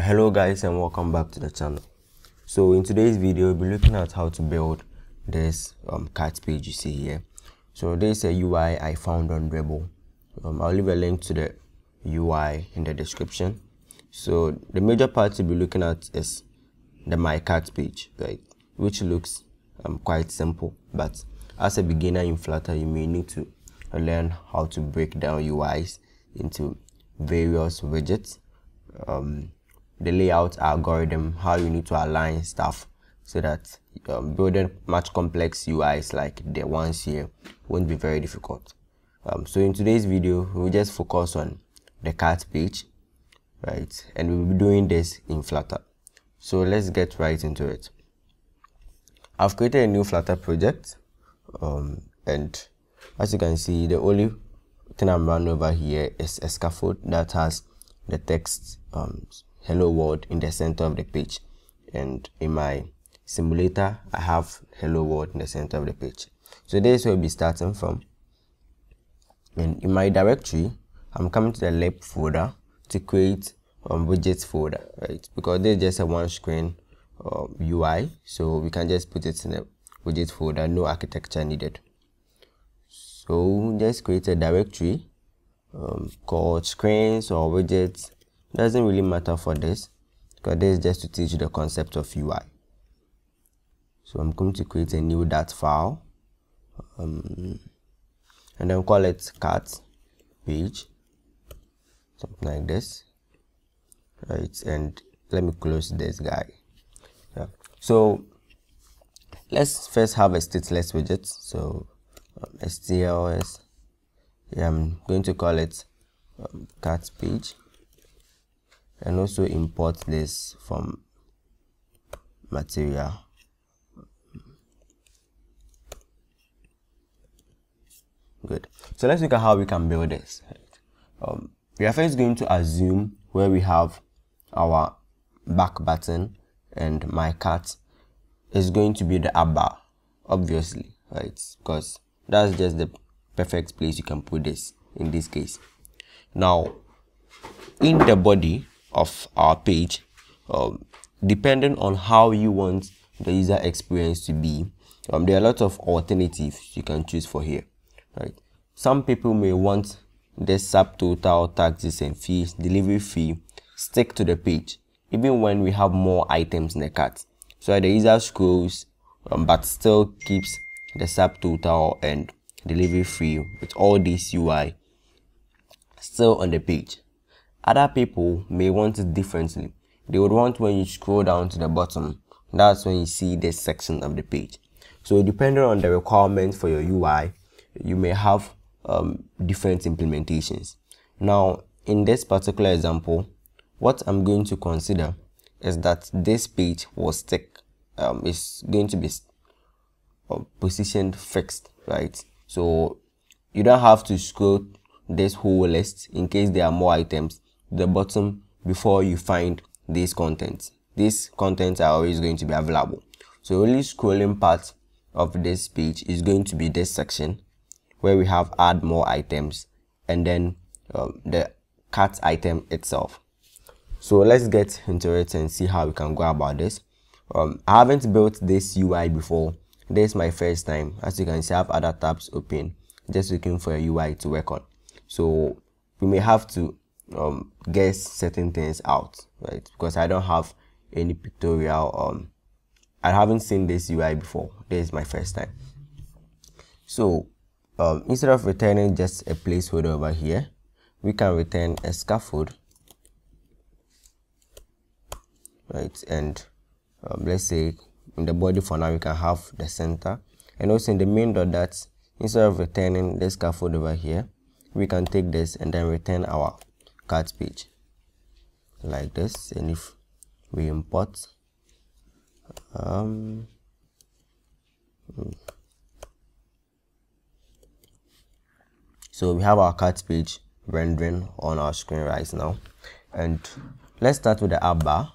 Hello guys and welcome back to the channel. So in today's video we'll be looking at how to build this um, cart page you see here. So this is a UI I found on Dribbble. Um, I'll leave a link to the UI in the description. So the major part to be looking at is the my cart page, right? Which looks um, quite simple, but as a beginner in Flutter you may need to learn how to break down UIs into various widgets. Um, the layout algorithm, how you need to align stuff so that um, building much complex UIs like the ones here won't be very difficult. Um, so in today's video, we'll just focus on the cart page, right? And we'll be doing this in Flutter. So let's get right into it. I've created a new Flutter project, um, and as you can see, the only thing I'm running over here is a scaffold that has the text um, hello world in the center of the page and in my simulator I have hello world in the center of the page so this will be starting from. And in my directory I'm coming to the lib folder to create um, widgets folder right? Because this is just a one screen uh, um, UI so we can just put it in the widget folder no architecture needed. So just create a directory um, called screens or widgets doesn't really matter for this because this is just to teach you the concept of UI. So I'm going to create a new dart file um, and then call it cart page, something like this, right? And let me close this guy. Yeah. So let's first have a stateless widget. So um, stls, yeah, I'm going to call it um, cart page and also import this from material. Good. So let's look at how we can build this. Um, we are first going to assume where we have our back button and my cart is going to be the app bar obviously right? Because that's just the perfect place you can put this in this case. Now in the body of our page um, depending on how you want the user experience to be um, there are a lot of alternatives you can choose for here right? Some people may want the subtotal taxes and fees delivery fee stick to the page even when we have more items in the cart. So the user scrolls um, but still keeps the subtotal and delivery fee with all this UI still on the page other people may want it differently. They would want when you scroll down to the bottom, that's when you see this section of the page. So depending on the requirements for your UI, you may have um, different implementations. Now, in this particular example, what I'm going to consider is that this page will stick, um, is going to be uh, positioned fixed, right? So you don't have to scroll this whole list in case there are more items the bottom before you find these contents. These contents are always going to be available. So only scrolling part of this page is going to be this section where we have add more items and then um, the cart item itself. So let's get into it and see how we can go about this. Um, I haven't built this UI before. This is my first time. As you can see, I have other tabs open, just looking for a UI to work on. So we may have to um, guess certain things out, right? Because I don't have any pictorial. Um, I haven't seen this UI before. This is my first time. So um, instead of returning just a placeholder over here, we can return a scaffold, right? And um, let's say in the body for now, we can have the center, and also in the main dot dart instead of returning the scaffold over here, we can take this and then return our cart page like this. And if we import um, so we have our cart page rendering on our screen right now. And let's start with the app bar.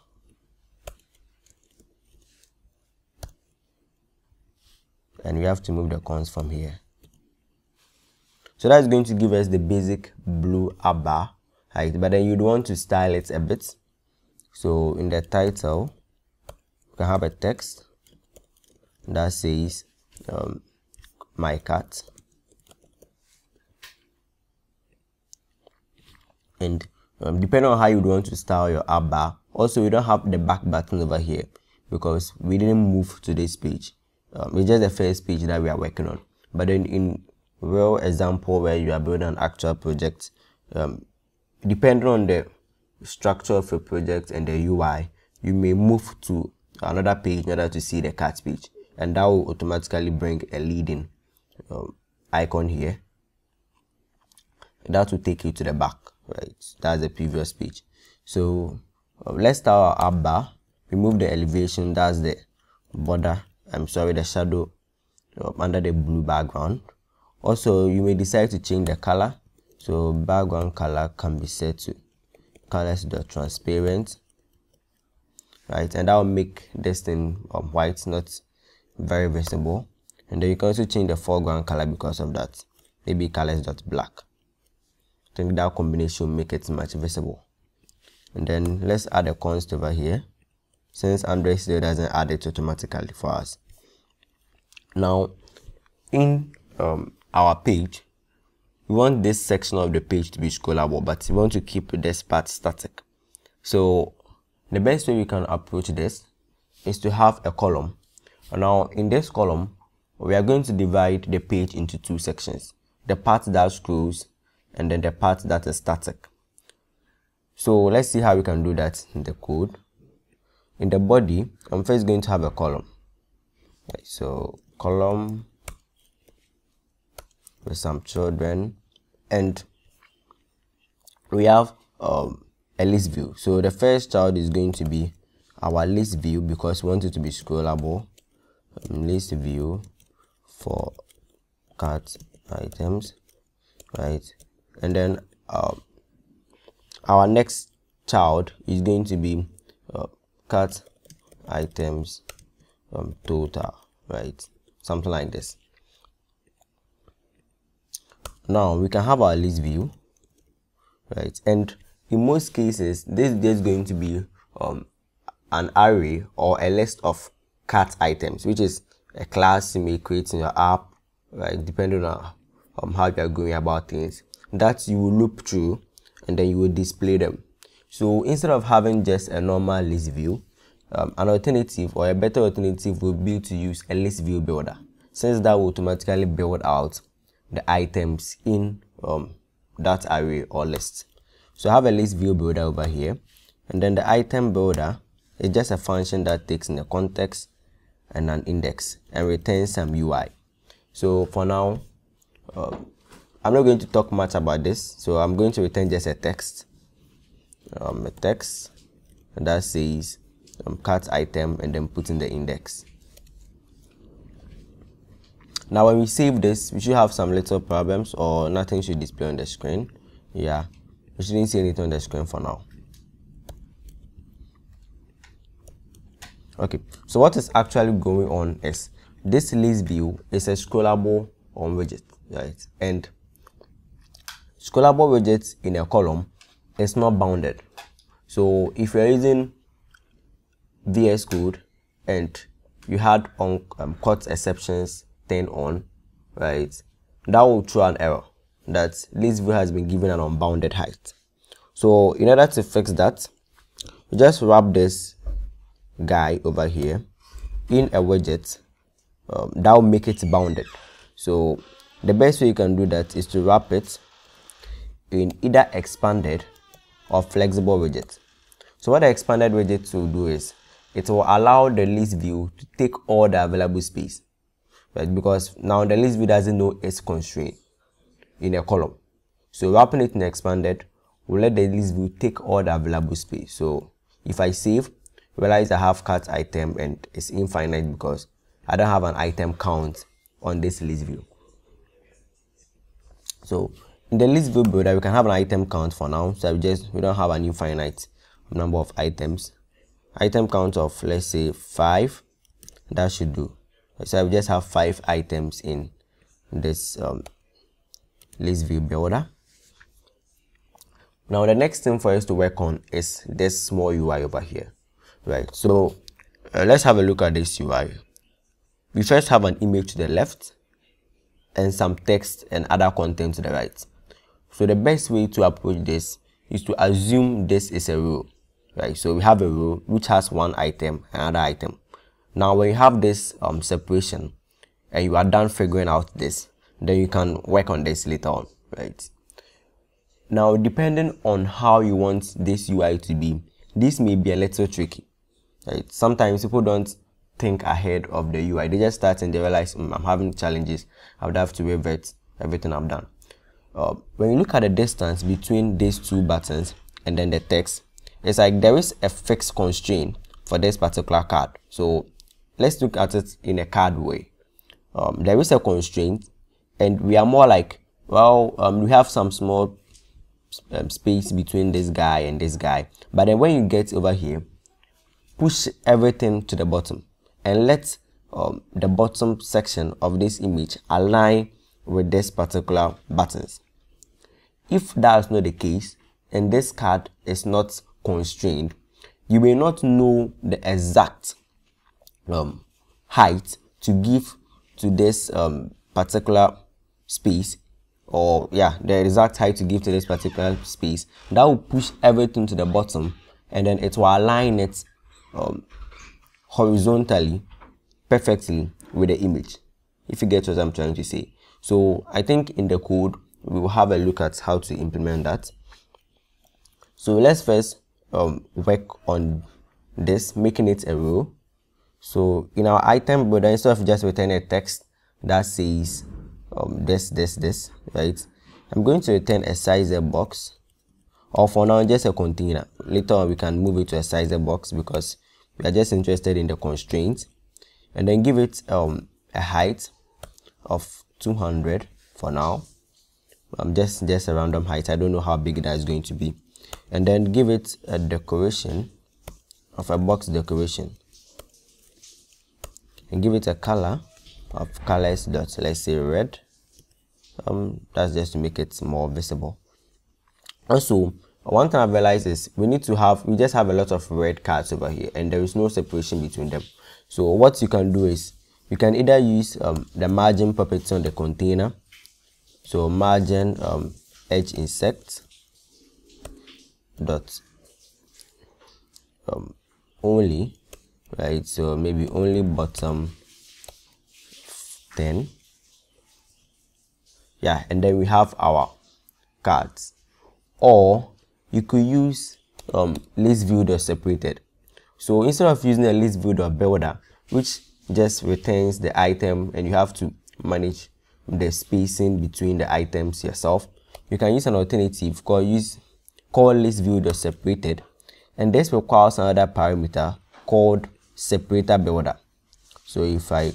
And we have to move the const from here. So that's going to give us the basic blue app bar right but then you'd want to style it a bit. So in the title we can have a text that says um, my cart and um, depending on how you want to style your app bar also we don't have the back button over here because we didn't move to this page. Um, it's just the first page that we are working on. But then in real example where you are building an actual project um, depending on the structure of your project and the UI you may move to another page in order to see the cart page and that will automatically bring a leading um, icon here. That will take you to the back right? That's the previous page. So uh, let's start our app bar. Remove the elevation that's the border i'm sorry the shadow uh, under the blue background. Also you may decide to change the color so background color can be set to colors the transparent right? And that will make this thing um, white not very visible. And then you can also change the foreground color because of that. Maybe colors dot black. I think that combination will make it much visible. And then let's add a const over here. Since Android Studio doesn't add it automatically for us. Now in um, our page we want this section of the page to be scrollable but we want to keep this part static. So the best way we can approach this is to have a column. Now in this column we are going to divide the page into two sections the part that scrolls and then the part that is static. So let's see how we can do that in the code. In the body i'm first going to have a column. Right, so column with some children. And we have um, a list view. So the first child is going to be our list view because we want it to be scrollable. Um, list view for cart items right? And then um, our next child is going to be uh, cart items um, total right? Something like this now we can have our list view right? And in most cases this is going to be um, an array or a list of cart items which is a class you may create in your app right? Depending on um, how you are going about things. That you will loop through and then you will display them. So instead of having just a normal list view um, an alternative or a better alternative would be to use a list view builder. Since that will automatically build out the items in um, that array or list. So I have a list view builder over here and then the item builder is just a function that takes in the context and an index and returns some UI. So for now, uh, I'm not going to talk much about this. So I'm going to return just a text, um, a text that says um, item and then put in the index. Now when we save this, we should have some little problems or nothing should display on the screen. Yeah, we shouldn't see anything on the screen for now. Okay, so what is actually going on is this list view is a scrollable on widget, right? And scrollable widgets in a column is not bounded. So if you're using VS Code and you had on um, caught exceptions turned on, right, that will throw an error that list view has been given an unbounded height. So in order to fix that, we just wrap this guy over here in a widget um, that will make it bounded. So the best way you can do that is to wrap it in either expanded or flexible widget. So what the expanded widget will do is it will allow the list view to take all the available space right? Because now the list view doesn't know its constraint in a column. So wrapping it in expanded will let the list view take all the available space. So if I save, realize I have cut item and it's infinite because I don't have an item count on this list view. So in the list view builder, we can have an item count for now. So we just we don't have an infinite number of items. Item count of let's say five. That should do so I just have five items in this um, list view builder Now the next thing for us to work on is this small UI over here, right? So uh, let's have a look at this UI. We first have an image to the left and some text and other content to the right. So the best way to approach this is to assume this is a row, right? So we have a row which has one item, and another item. Now when you have this um, separation and you are done figuring out this, then you can work on this later on, right? Now depending on how you want this UI to be, this may be a little tricky, right? Sometimes people don't think ahead of the UI. They just start and they realize mm, I'm having challenges. I would have to revert everything I've done. Uh, when you look at the distance between these two buttons and then the text, it's like there is a fixed constraint for this particular card. So let's look at it in a card way. Um, there is a constraint and we are more like, well, um, we have some small um, space between this guy and this guy. But then when you get over here, push everything to the bottom and let um, the bottom section of this image align with this particular buttons. If that is not the case and this card is not constrained, you may not know the exact um, height to give to this um, particular space or yeah the exact height to give to this particular space. That will push everything to the bottom and then it will align it um, horizontally perfectly with the image if you get what i'm trying to say. So i think in the code we will have a look at how to implement that. So let's first um, work on this making it a row so in our item builder, instead of just returning a text that says um, this, this, this, right? I'm going to return a sized box or for now just a container. Later on we can move it to a sized box because we are just interested in the constraints and then give it um, a height of 200 for now. I'm um, just just a random height. I don't know how big that is going to be. And then give it a decoration of a box decoration and give it a color of colors dot let's say red. Um that's just to make it more visible. Also one thing i realized is we need to have we just have a lot of red cards over here and there is no separation between them. So what you can do is you can either use um, the margin property on the container. So margin um, edge insets dot um, only right so maybe only bottom 10 yeah and then we have our cards. Or you could use um, list view separated. So instead of using a list view builder which just returns the item and you have to manage the spacing between the items yourself you can use an alternative called use call list view separated. And this requires another parameter called separator builder so if i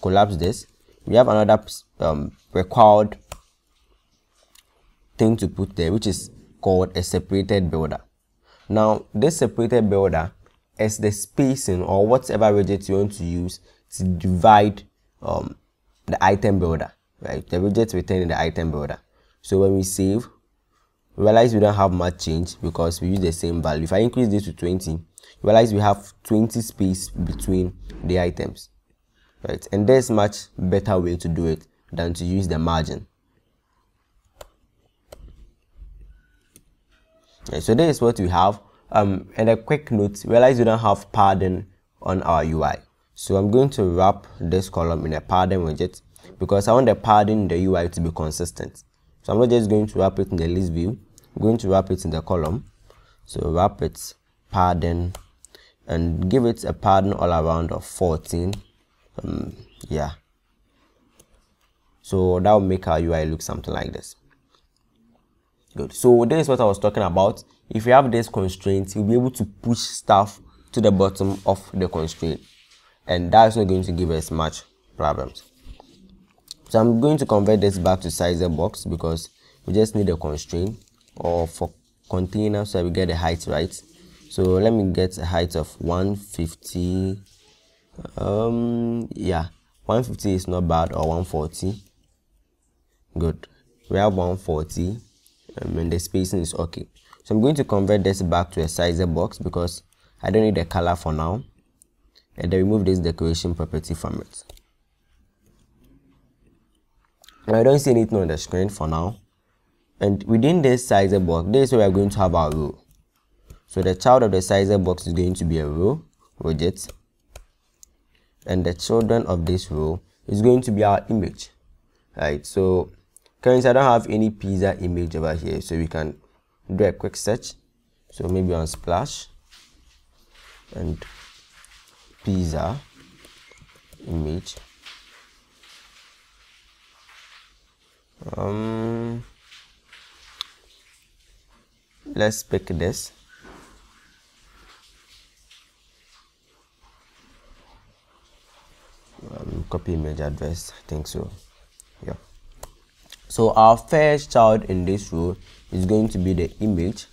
collapse this we have another um, required thing to put there which is called a separated builder now this separated builder is the spacing or whatever widget you want to use to divide um, the item builder right? The widget returned in the item builder so when we save realize we don't have much change because we use the same value. If i increase this to 20 realize we have 20 space between the items right? And there's much better way to do it than to use the margin. Right, so this is what we have. Um, and a quick note realize we don't have padding on our UI so I'm going to wrap this column in a padding widget because I want the padding in the UI to be consistent. So I'm not just going to wrap it in the list view I'm going to wrap it in the column. So wrap it padding and give it a padding all around of 14 um, yeah. So that will make our UI look something like this. Good. So this is what I was talking about. If you have this constraint you'll be able to push stuff to the bottom of the constraint. And that's not going to give us much problems. So I'm going to convert this back to sized box because we just need a constraint or for container so we get the height right so let me get a height of 150 um yeah 150 is not bad or 140 good. We have 140 um, and the spacing is okay. So i'm going to convert this back to a sized box because i don't need the color for now. And then remove this decoration property from it. I don't see anything on the screen for now. And within this sized box this is where we're going to have our row so the child of the sized box is going to be a row widget and the children of this row is going to be our image right? So currently i don't have any pizza image over here. So we can do a quick search. So maybe Unsplash and pizza image. Um let's pick this um, copy image address i think so. Yeah. So our first child in this row is going to be the image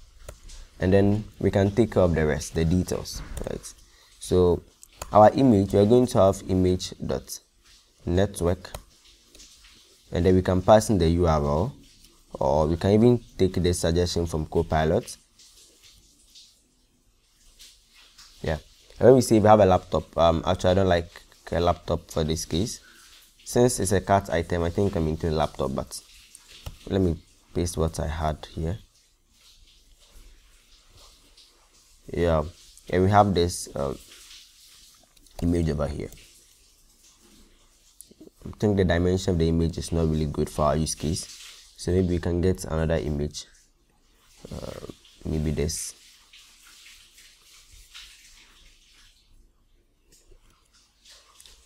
and then we can take care of the rest the details right? So our image we are going to have image dot network and then we can pass in the url or we can even take the suggestion from copilot. Yeah. And when we say we have a laptop um actually i don't like a laptop for this case. Since it's a cart item i think i'm into a laptop but let me paste what i had here. Yeah and we have this uh, image over here. I think the dimension of the image is not really good for our use case. So maybe we can get another image. Uh, maybe this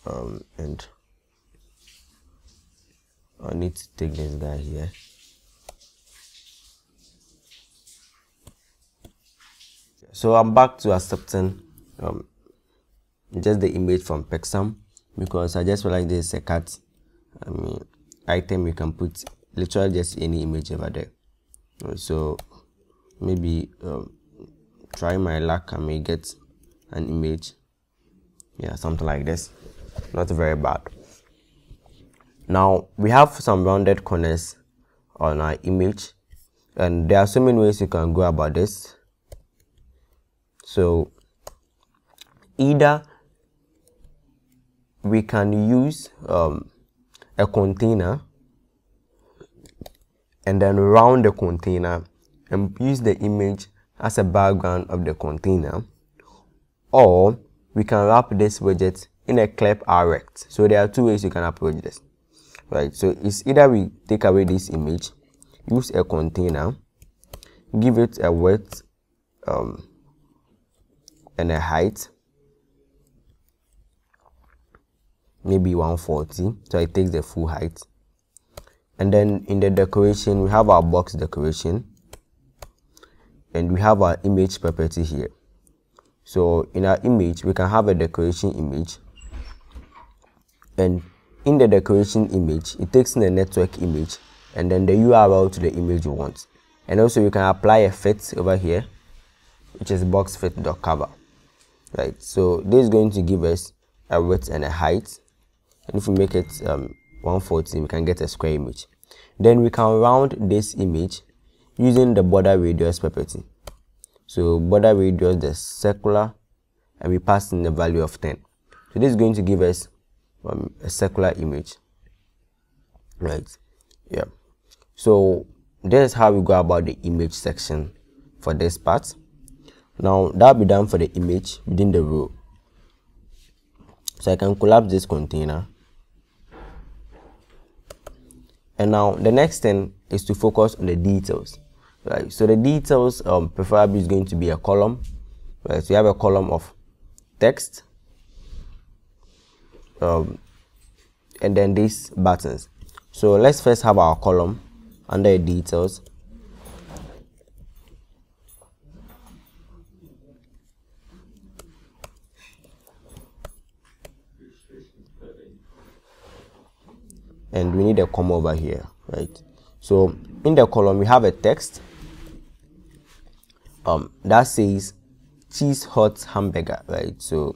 um, and I need to take this guy here. So I'm back to accepting um, just the image from Pexels because I just realized this is a cart I mean item you can put literally just any image over there. So maybe um, try my luck I may get an image. Yeah something like this not very bad now we have some rounded corners on our image and there are so many ways you can go about this. So either we can use um, a container and then round the container and use the image as a background of the container or we can wrap this widget in a clip rect so there are two ways you can approach this right? So it's either we take away this image use a container give it a width um, and a height maybe 140 so it takes the full height. And then in the decoration we have our box decoration and we have our image property here. So in our image we can have a decoration image and in the decoration image it takes in the network image and then the url to the image you want. And also you can apply a fit over here which is box fit cover right? So this is going to give us a width and a height. And if we make it um, 140 we can get a square image. Then we can round this image using the border radius property. So border radius the circular and we pass in the value of 10 so this is going to give us um, a circular image. Right. Yeah. So this is how we go about the image section for this part. Now that'll be done for the image within the row. So i can collapse this container. And now the next thing is to focus on the details. Right. So the details um, preferably is going to be a column. Right. So you have a column of text um, and then these buttons. So let's first have our column under details. And we need a comma over here right? So in the column we have a text um that says cheese hot hamburger right? So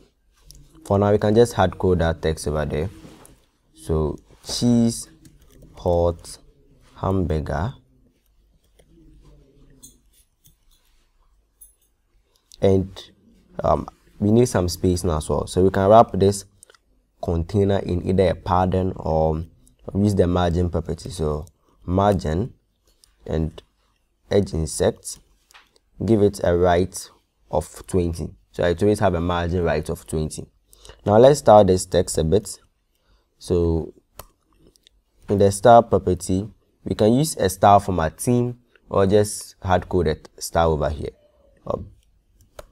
for now we can just hard code that text over there. So cheese hot hamburger and um, we need some space now as well. So we can wrap this container in either a padding or use the margin property. So margin and edge insets give it a right of 20 so it always have a margin right of 20 now let's style this text a bit. So in the style property we can use a style from our theme or just hard-coded style over here. Um,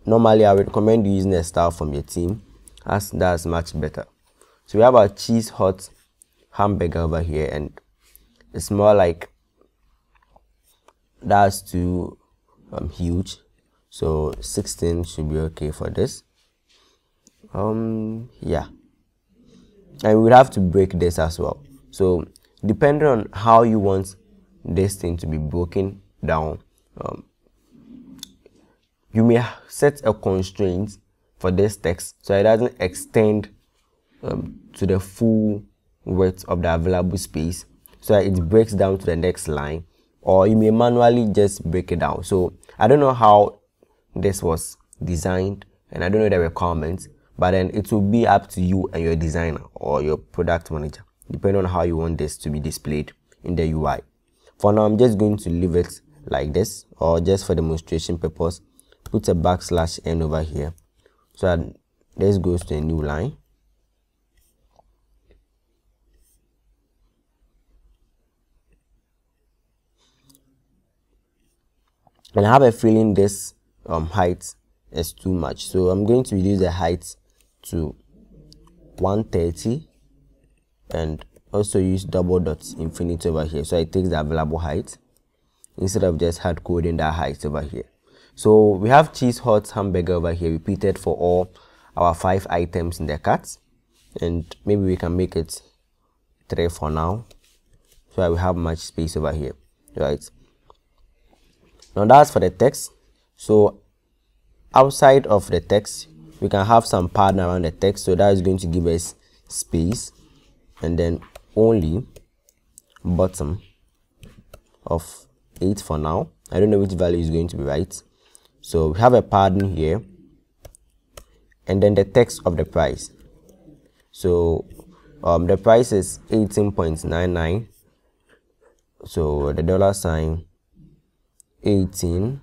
normally i would recommend using a style from your theme as that's much better. So we have our cheese hot hamburger over here and it's more like that's too um, huge. So 16 should be okay for this um yeah. And we'll have to break this as well. So depending on how you want this thing to be broken down um, you may set a constraint for this text so it doesn't extend um, to the full width of the available space so it breaks down to the next line or you may manually just break it down. So i don't know how this was designed and i don't know the requirements but then it will be up to you and your designer or your product manager depending on how you want this to be displayed in the ui for now i'm just going to leave it like this or just for demonstration purpose put a backslash n over here. So this goes to a new line. And I have a feeling this um, height is too much. So I'm going to reduce the height to 130 and also use double dots infinity over here. So it takes the available height instead of just hard coding that height over here. So we have cheese hot hamburger over here repeated for all our five items in the cart. And maybe we can make it three for now. So we have much space over here right? Now that's for the text. So outside of the text we can have some padding around the text so that is going to give us space. And then only bottom of 8 for now. I don't know which value is going to be right. So we have a padding here. And then the text of the price. So um, the price is 18.99 so the dollar sign 18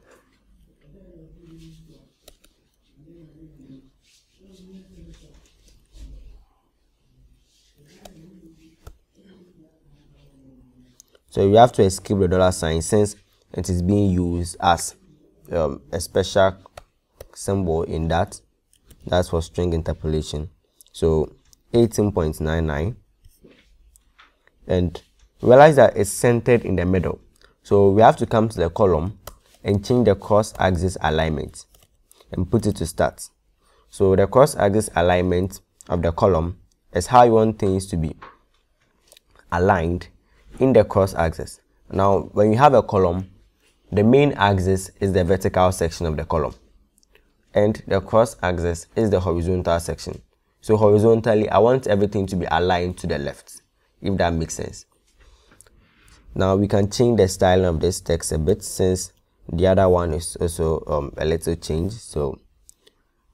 so you have to escape the dollar sign since it is being used as um, a special symbol in that. That's for string interpolation. So 18.99 and realize that it's centered in the middle. So we have to come to the column and change the cross axis alignment and put it to start. So the cross axis alignment of the column is how you want things to be aligned in the cross axis. Now, when you have a column, the main axis is the vertical section of the column and the cross axis is the horizontal section. So horizontally, I want everything to be aligned to the left, if that makes sense. Now we can change the style of this text a bit since the other one is also um, a little change. So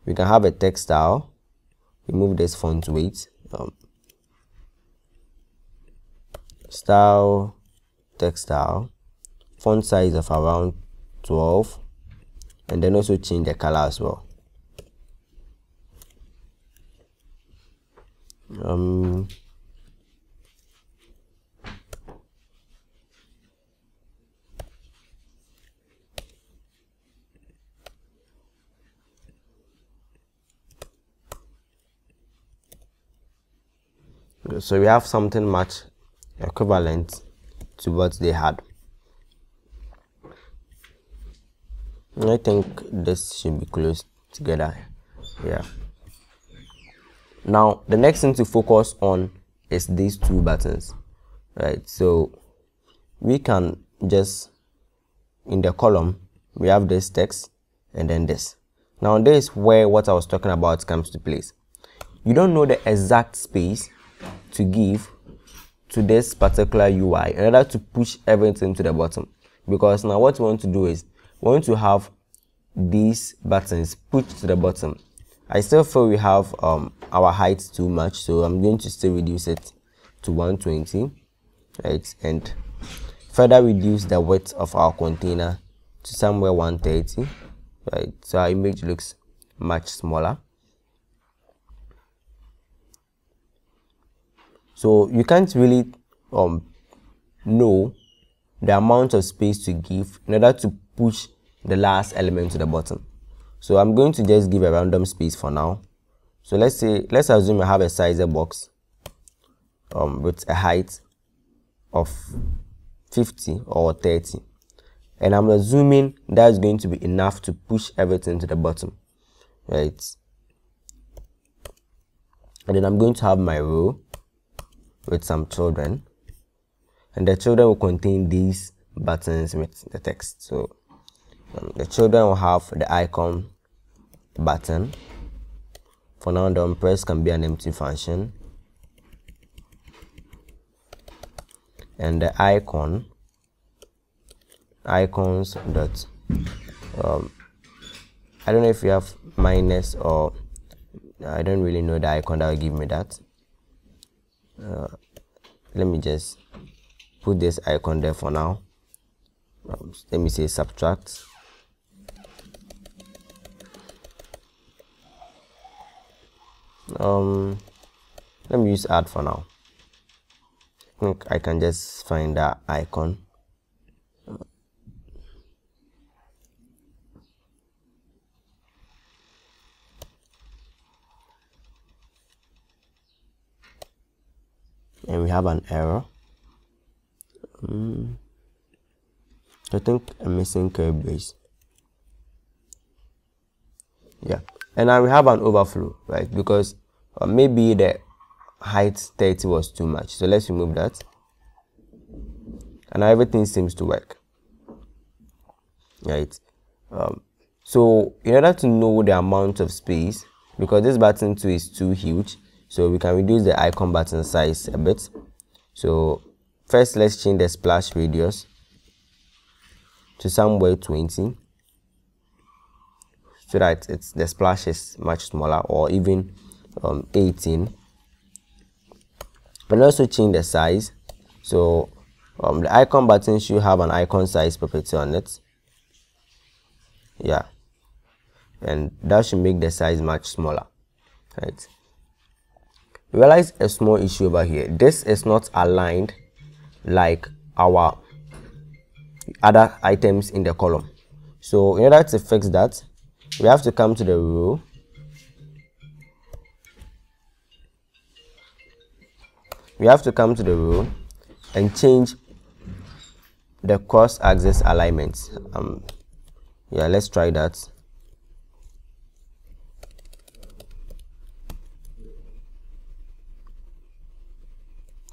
we can have a text style, remove this font weight, um, style text style font size of around 12 and then also change the color as well. Um so we have something much equivalent to what they had. I think this should be close together. Yeah. Now, the next thing to focus on is these two buttons, right? So we can just, in the column, we have this text and then this. Now, this is where what I was talking about comes to place. You don't know the exact space to give to this particular UI in order to push everything to the bottom. Because now what we want to do is we want to have these buttons pushed to the bottom. I still feel we have um, our height too much so I'm going to still reduce it to 120 right? And further reduce the width of our container to somewhere 130 right? So our image looks much smaller so you can't really um, know the amount of space to give in order to push the last element to the bottom so I'm going to just give a random space for now. So let's say, let's assume I have a sized box um, with a height of 50 or 30. And I'm assuming that's going to be enough to push everything to the bottom, right? And then I'm going to have my row with some children. And the children will contain these buttons with the text. So um, the children will have the icon button for now the press can be an empty function and the icon icons dot um, I don't know if you have minus or I don't really know the icon that will give me that uh, let me just put this icon there for now. Um, let me say subtract. Um let me use add for now. I think I can just find that icon and we have an error. Um, I think I'm missing curve base. Yeah. And now we have an overflow right? Because uh, maybe the height 30 was too much. So let's remove that. And now everything seems to work. Right. Um, so in order to know the amount of space because this button too is too huge so we can reduce the icon button size a bit. So first let's change the splash radius to somewhere 20 so that it's the splash is much smaller or even um, 18 and also change the size. So um, the icon button should have an icon size property on it. Yeah. And that should make the size much smaller right realize a small issue over here. This is not aligned like our other items in the column. So in order to fix that we have to come to the row we have to come to the row and change the cross axis alignment. Um yeah let's try that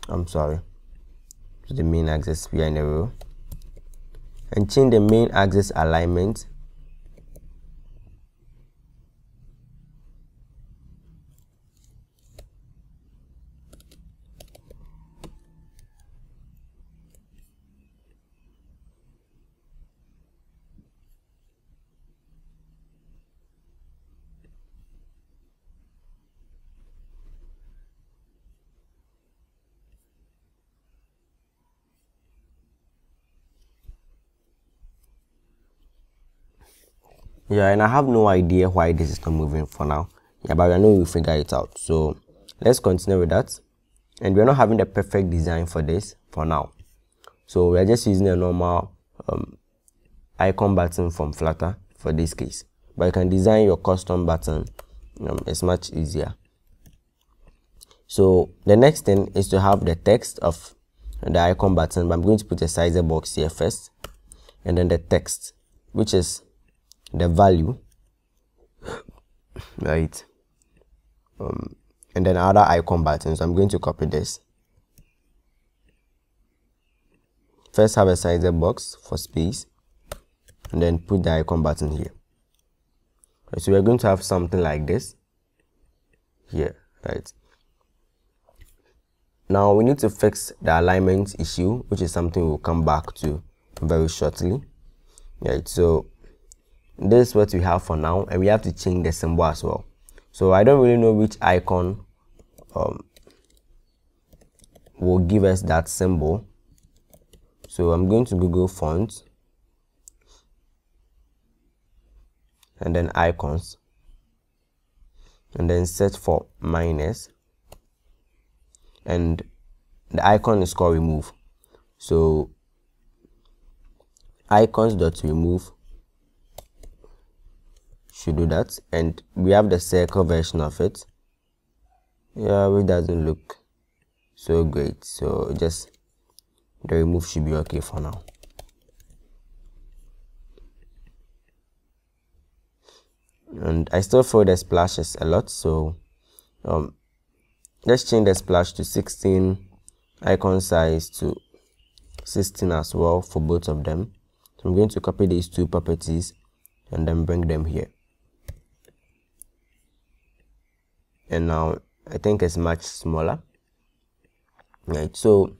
i'm sorry. To the main axis are the row and change the main axis alignment yeah and i have no idea why this is not moving for now. Yeah but i know we'll figure it out. So let's continue with that. And we're not having the perfect design for this for now. So we're just using a normal um, icon button from flutter for this case. But you can design your custom button um, it's much easier. So the next thing is to have the text of the icon button. But i'm going to put a sized box here first. And then the text which is the value right? Um, and then other icon buttons i'm going to copy this. First have a sized box for space and then put the icon button here. So we're going to have something like this here right? Now we need to fix the alignment issue which is something we'll come back to very shortly right? So this is what we have for now and we have to change the symbol as well. So i don't really know which icon um, will give us that symbol. So i'm going to google fonts and then icons and then search for minus. And the icon is called remove. So icons dot remove should do that. And we have the circle version of it. Yeah it doesn't look so great. So just the remove should be okay for now. And I still feel the splashes a lot so um, let's change the splash to 16 icon size to 16 as well for both of them. So I'm going to copy these two properties and then bring them here and now I think it's much smaller. Right so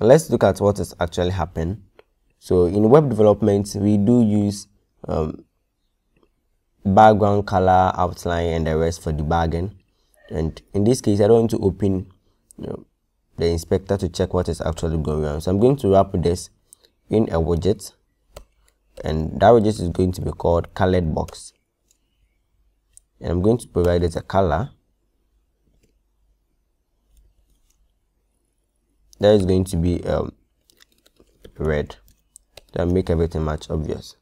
let's look at what has actually happened. So in web development we do use um, background color outline and the rest for debugging. And in this case I don't want to open you know, the inspector to check what is actually going on. So I'm going to wrap this in a widget. And that widget is going to be called colored box. And I'm going to provide it a color that is going to be um, red. That make everything much obvious.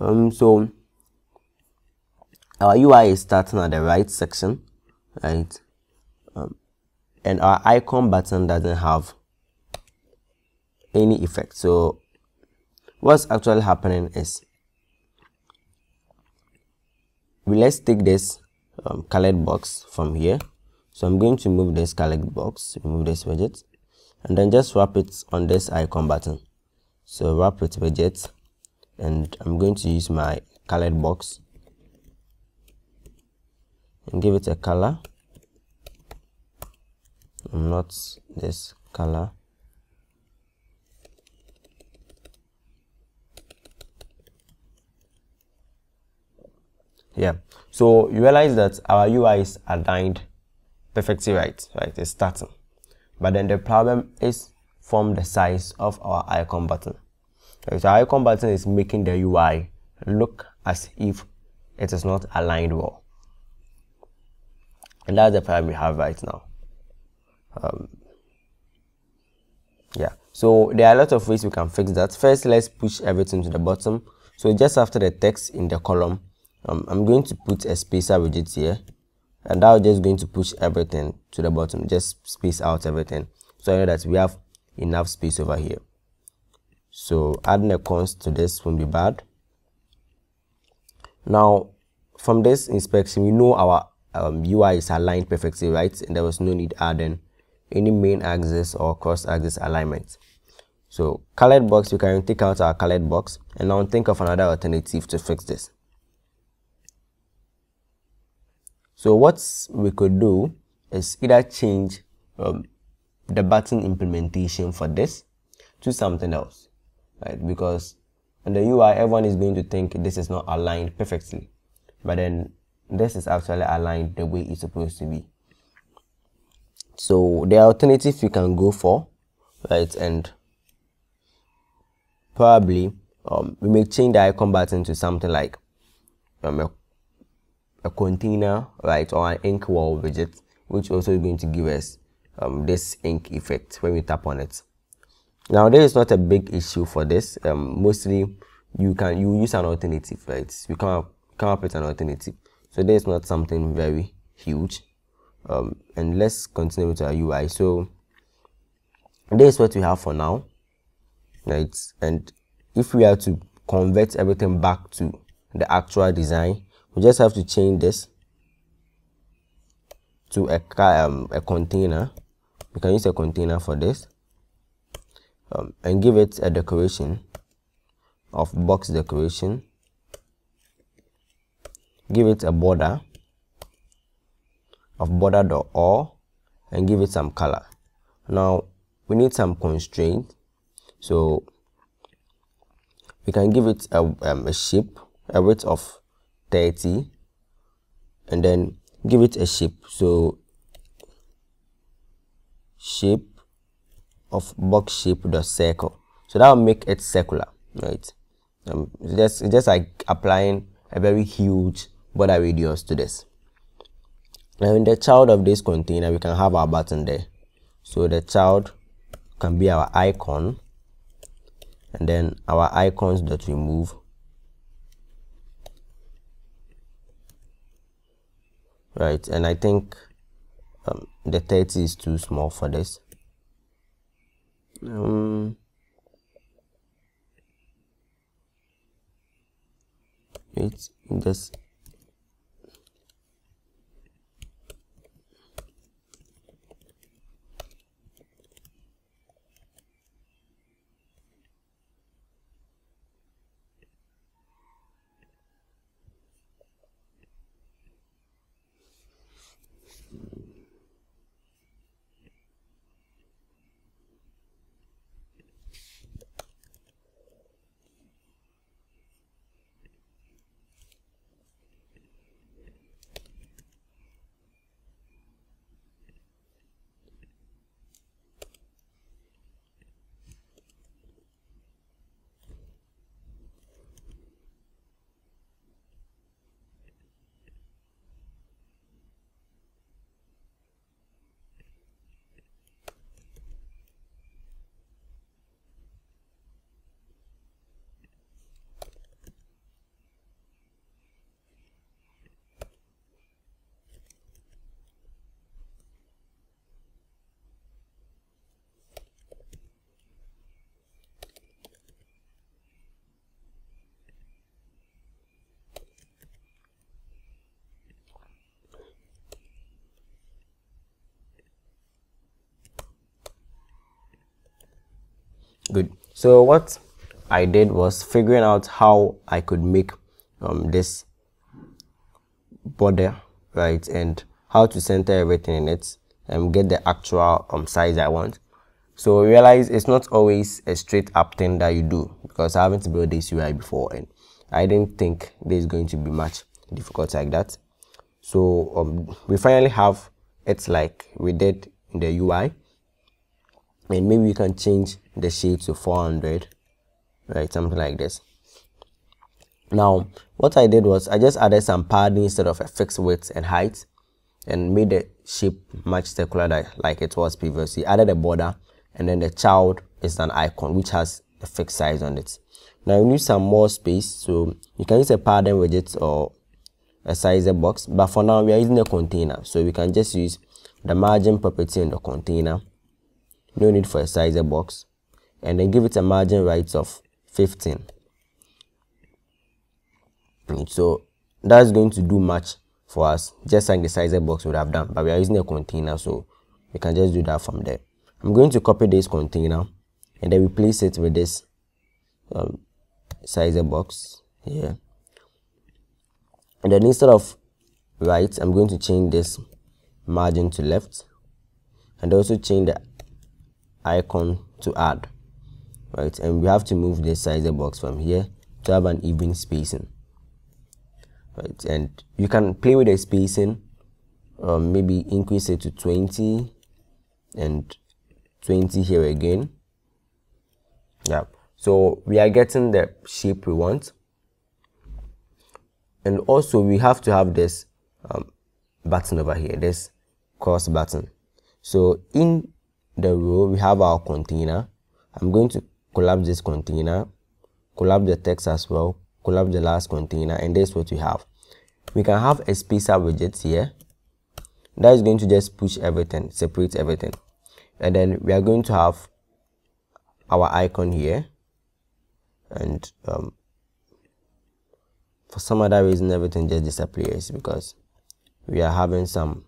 Um so our UI is starting at the right section right? Um, and our icon button doesn't have any effect. So what's actually happening is we let's take this um, colored box from here. So I'm going to move this colored box remove this widget and then just wrap it on this icon button. So wrap it with widget and I'm going to use my colored box. And give it a color. Not this color. Yeah. So you realize that our UI is aligned perfectly right right? It's starting but then the problem is from the size of our icon button. So our icon button is making the UI look as if it is not aligned well. And that's the problem we have right now. Um, yeah, so there are a lot of ways we can fix that. First, let's push everything to the bottom. So just after the text in the column, um, I'm going to put a spacer widget here and now just going to push everything to the bottom just space out everything. So I know that we have enough space over here. So adding a const to this won't be bad. Now from this inspection we know our um, UI is aligned perfectly right? And there was no need adding any main axis or cross axis alignment. So colored box we can take out our colored box. And now think of another alternative to fix this So what we could do is either change um, the button implementation for this to something else, right? Because on the UI, everyone is going to think this is not aligned perfectly, but then this is actually aligned the way it's supposed to be. So the alternative you can go for, right? And probably um, we may change the icon button to something like um, a container, right, or an inkwell widget, which also is going to give us um, this ink effect when we tap on it. Now, there is not a big issue for this. Um, mostly, you can you use an alternative, right? You up come up with an alternative. So there is not something very huge. Um, and let's continue with our UI. So this is what we have for now, right? And if we are to convert everything back to the actual design, we just have to change this to a, um, a container. We can use a container for this um, and give it a decoration of box decoration. Give it a border of border dot all and give it some color. Now we need some constraint. So we can give it a, um, a shape a width of 30 and then give it a shape. So shape of box shape dot circle. So that will make it circular right? Um, just just like applying a very huge border radius to this. Now in the child of this container we can have our button there. So the child can be our icon and then our icons that we right and I think um, the 30 is too small for this. Um, it's just good. So what I did was figuring out how I could make um, this border right and how to center everything in it and get the actual um, size I want. So realize it's not always a straight up thing that you do because I haven't built this UI before and I didn't think there's going to be much difficult like that. So um, we finally have it's like we did in the UI and maybe we can change the shade to 400 right? Something like this. Now what i did was i just added some padding instead of a fixed width and height and made the shape much circular like it was previously. Added a border and then the child is an icon which has a fixed size on it. Now you need some more space so you can use a padding widget or a sized box but for now we are using a container. So we can just use the margin property in the container. No need for a sized box and then give it a margin right of 15 so that's going to do much for us. Just like the sized box would have done but we are using a container so we can just do that from there. I'm going to copy this container and then replace it with this um, sized box here. And then instead of right i'm going to change this margin to left and also change the icon to add right? And we have to move the sized box from here to have an even spacing. Right? And you can play with the spacing um, maybe increase it to 20 and 20 here again. Yeah. So we are getting the shape we want. And also we have to have this um, button over here this cross button. So in the row we have our container. I'm going to collapse this container collapse the text as well collapse the last container and that's what we have. We can have a spacer widget here. That is going to just push everything separate everything. And then we are going to have our icon here. And um, for some other reason everything just disappears because we are having some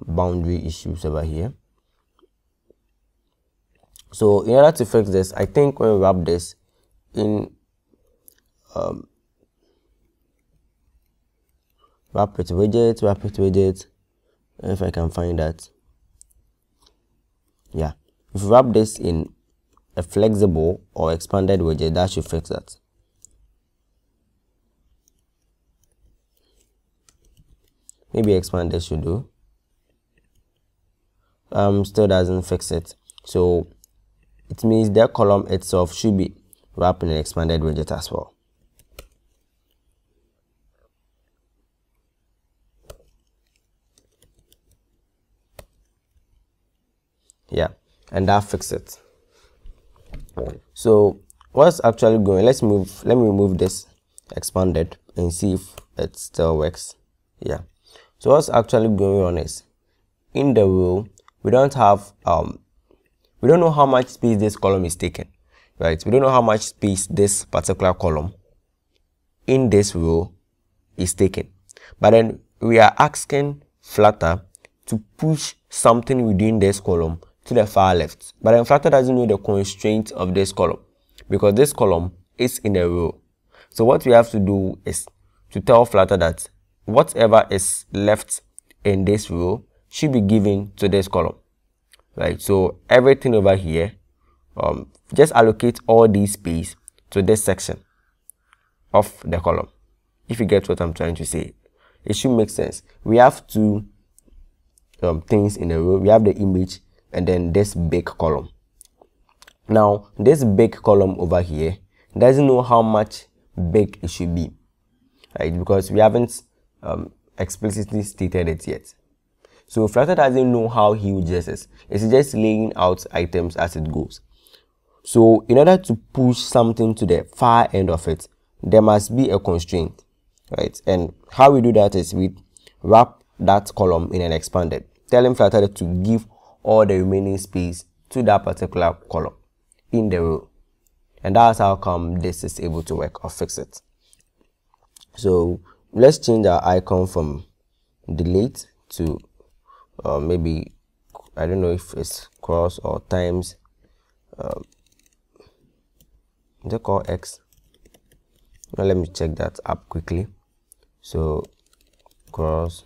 boundary issues over here so in order to fix this, I think when we wrap this in um, wrap it widget, wrap it widget, if I can find that. Yeah, if we wrap this in a flexible or expanded widget, that should fix that. Maybe expanded should do. Um, still doesn't fix it. So it means that column itself should be wrapped in an expanded widget as well. Yeah and that fixes it. So what's actually going let's move let me remove this expanded and see if it still works. Yeah. So what's actually going on is in the row we don't have um we don't know how much space this column is taking right we don't know how much space this particular column in this row is taking but then we are asking flutter to push something within this column to the far left. But then Flutter doesn't know the constraint of this column because this column is in a row. So what we have to do is to tell Flutter that whatever is left in this row should be given to this column. Right, so everything over here, um, just allocate all these space to this section of the column. If you get what I'm trying to say, it should make sense. We have two um, things in a row. We have the image and then this big column. Now, this big column over here doesn't know how much big it should be, right? Because we haven't um, explicitly stated it yet. So Flutter doesn't know how huge this is. It's just laying out items as it goes. So in order to push something to the far end of it, there must be a constraint, right? And how we do that is we wrap that column in an expanded, telling Flutter to give all the remaining space to that particular column in the row. And that's how come this is able to work or fix it. So let's change our icon from delete to uh, maybe, I don't know if it's cross or times. Um, they call X. Now let me check that up quickly. So cross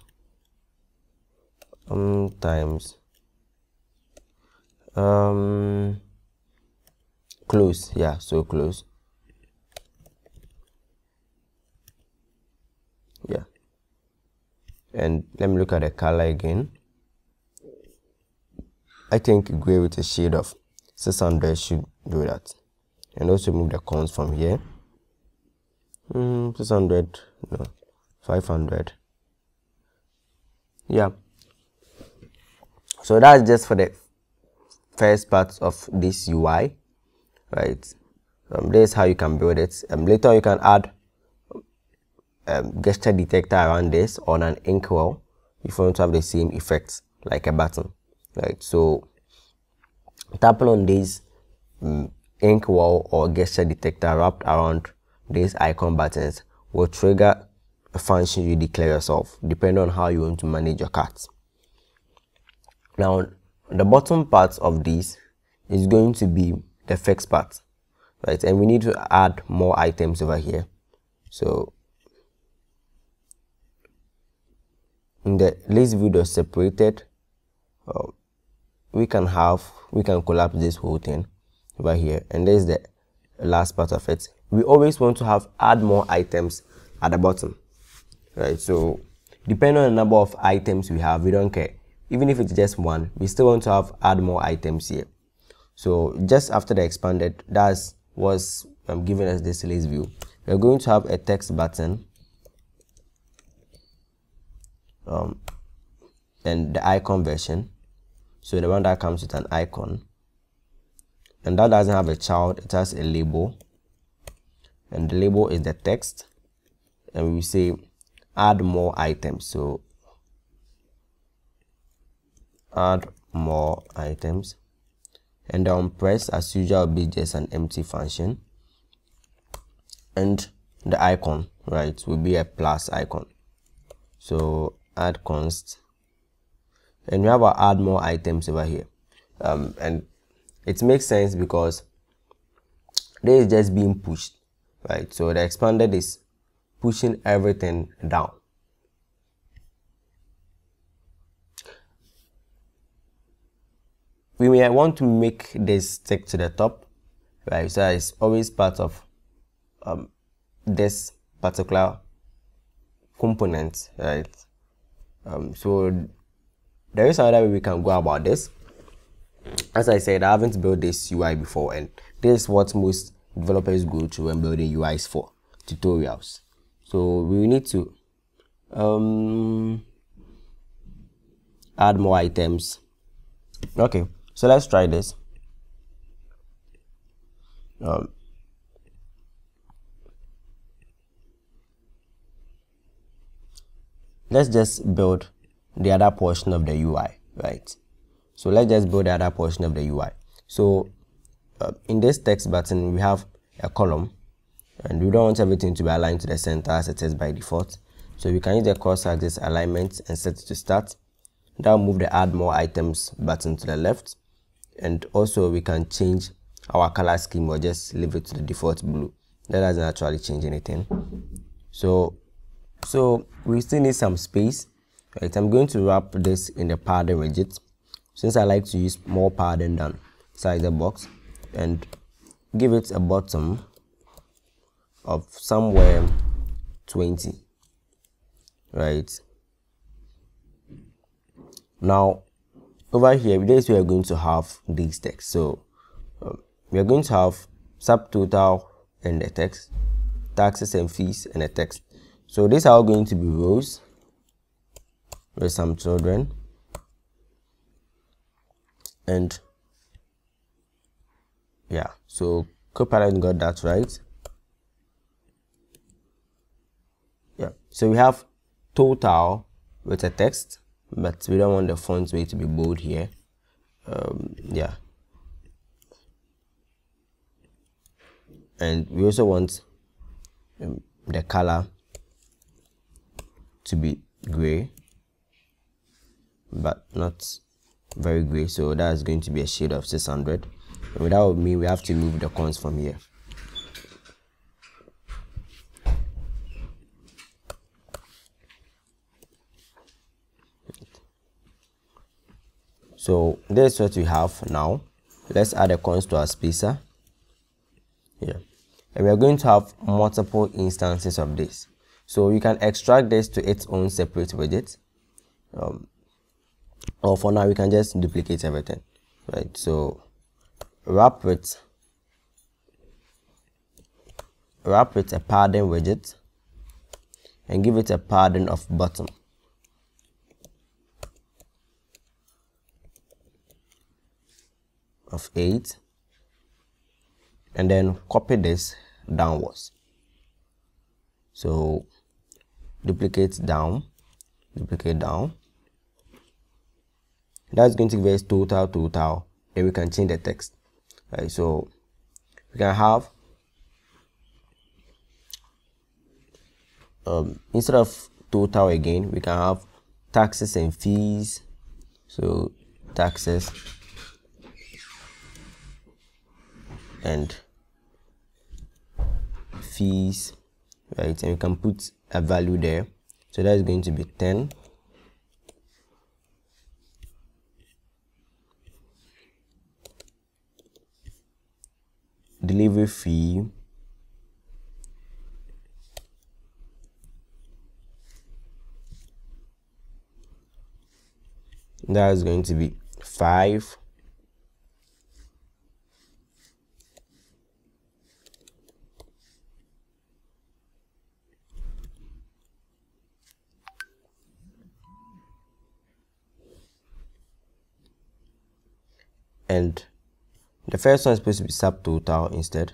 um, times um close yeah so close yeah and let me look at the color again I think gray with a shade of 600 should do that. And also move the const from here. Mm, 600 no 500 yeah. So that's just for the first part of this UI, right? Um, this is how you can build it. Um, later you can add um, gesture detector around this on an inkwell if you want to have the same effect like a button, right? So tapping on this um, inkwell or gesture detector wrapped around these icon buttons will trigger a function you declare yourself depending on how you want to manage your cards. Now the bottom part of this is going to be the fixed part right and we need to add more items over here so in the list view that's separated uh, we can have we can collapse this whole thing over here. And there's the last part of it. We always want to have add more items at the bottom right? So depending on the number of items we have we don't care. Even if it's just one we still want to have add more items here. So just after the expanded that's was um, giving us this list view. We're going to have a text button um, and the icon version so the one that comes with an icon and that doesn't have a child it has a label. And the label is the text. And we say add more items. So add more items. And then press as usual be just an empty function. And the icon right will be a plus icon. So add const and we have our add more items over here. Um, and it makes sense because this is just being pushed right? So the expanded is pushing everything down. We may want to make this stick to the top right? So it's always part of um, this particular component right? Um, so there is another way we can go about this. As i said i haven't built this ui before and this is what most developers go to when building uis for tutorials. So we need to um, add more items. Okay so let's try this. Um, let's just build the other portion of the UI, right? So let's just build the other portion of the UI. So uh, in this text button, we have a column and we don't want everything to be aligned to the center as it is by default. So we can use the cross axis alignment and set it to start. Will move the add more items button to the left. And also we can change our color scheme or just leave it to the default blue. That doesn't actually change anything. So so we still need some space right i'm going to wrap this in the padding widget since i like to use more padding than size the box and give it a bottom of somewhere 20 right. Now over here this we are going to have these text. So um, we are going to have subtotal and the text taxes and fees and the text. So these are all going to be rows with some children. And yeah, so Copilot got that right. Yeah, so we have total with a text, but we don't want the font weight to be bold here. Um, yeah. And we also want um, the color to be gray but not very gray so that's going to be a shade of 600 and without me we have to move the const from here. So this is what we have now. Let's add the const to our spacer. Here. And we are going to have multiple instances of this. So you can extract this to its own separate widget. Um, or for now, we can just duplicate everything, right? So wrap it, wrap it a padding widget and give it a padding of bottom. of 8 and then copy this downwards so duplicate down duplicate down that's going to give us total total then we can change the text. Right so we can have um, instead of total again we can have taxes and fees. So taxes and fees. Right and you can put a value there. So that is going to be 10 delivery fee that is going to be 5 and the first one is supposed to be subtotal instead.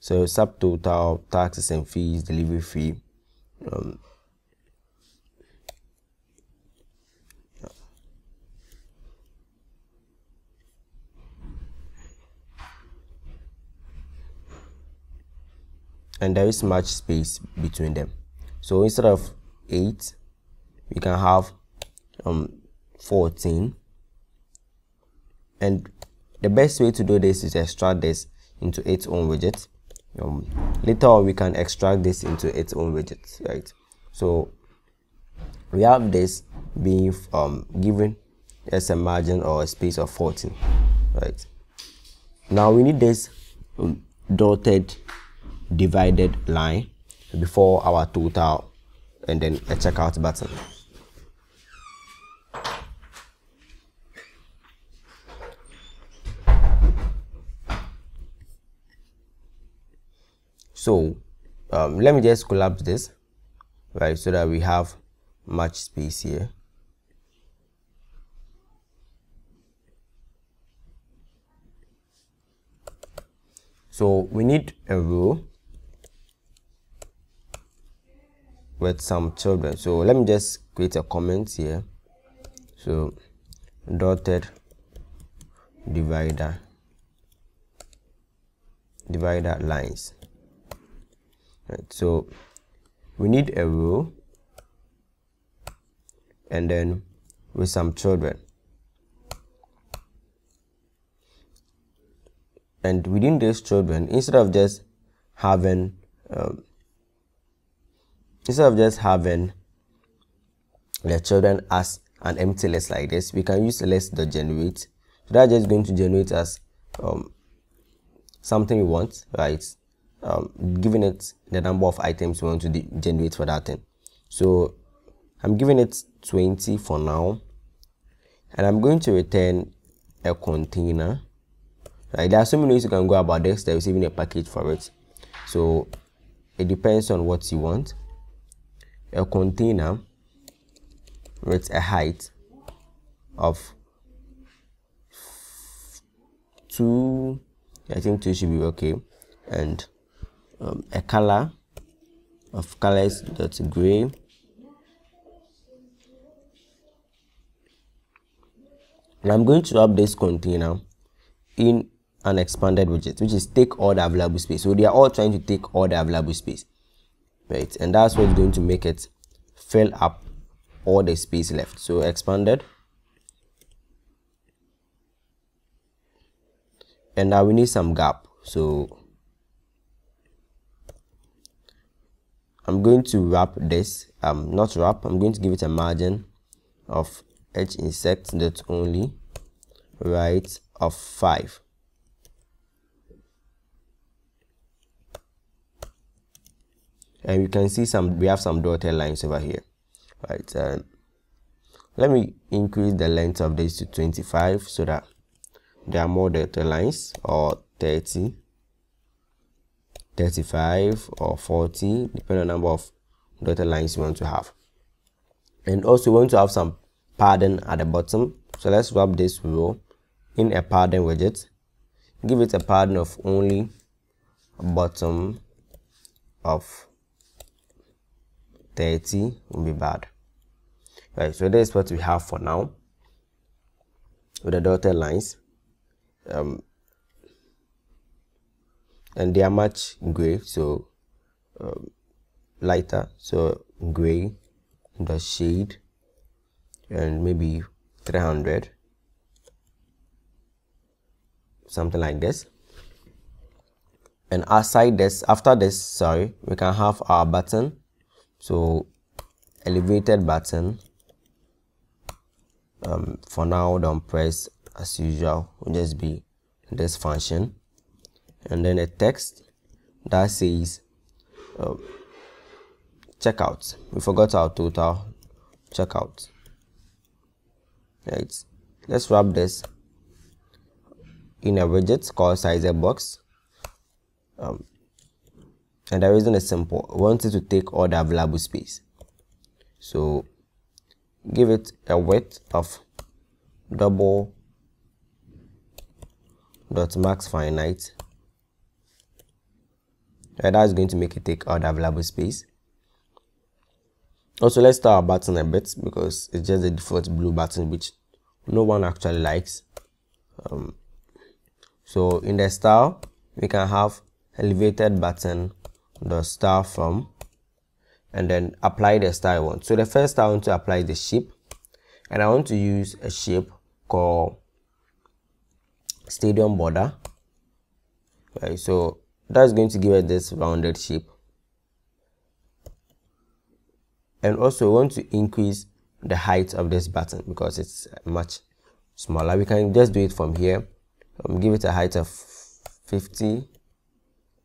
So subtotal taxes and fees delivery fee um, and there is much space between them. So instead of 8 we can have um, 14 and the best way to do this is extract this into its own widget. Um, later we can extract this into its own widget right? So we have this being um, given as a margin or a space of 14 right? Now we need this um, dotted divided line before our total and then a checkout button so um, let me just collapse this right so that we have much space here. So we need a row with some children. So let me just create a comment here. So dotted divider divider lines right so we need a row and then with some children. And within these children instead of just having um, instead of just having the children as an empty list like this we can use list generate. So that's just going to generate as um, something we want right um, giving it the number of items we want to generate for that thing. So I'm giving it 20 for now. And I'm going to return a container. Right there are so many ways you can go about this. There is even a package for it. So it depends on what you want. A container with a height of two I think two should be okay. And um, a color of colors that's gray and I'm going to wrap this container in an expanded widget which is take all the available space. So they are all trying to take all the available space right? And that's what's going to make it fill up all the space left. So expanded. And now we need some gap. So I'm going to wrap this um not wrap I'm going to give it a margin of edge insets dot only right of 5 and you can see some we have some dotted lines over here right? Um, let me increase the length of this to 25 so that there are more dotted lines or 30 35 or 40 depending on number of dotted lines you want to have. And also we want to have some padding at the bottom. So let's wrap this row in a padding widget. Give it a padding of only bottom of 30 will be bad. Right so this is what we have for now with the dotted lines. Um, and they are much gray so um, lighter. So gray the shade and maybe 300 something like this. And aside this after this sorry we can have our button. So elevated button. Um, for now don't press as usual. Will just be this function and then a text that says uh, checkout we forgot our total checkout right let's wrap this in a widget called sized box. Um, and the reason is simple. We want it to take all the available space. So give it a width of double dot max finite and that's going to make it take all the available space. Also let's start our button a bit because it's just the default blue button which no one actually likes. Um, so in the style we can have elevated button the style from and then apply the style I want. So the first I want to apply the shape and I want to use a shape called stadium border. Right so that's going to give us this rounded shape. And also we want to increase the height of this button because it's much smaller. We can just do it from here. Um, give it a height of 50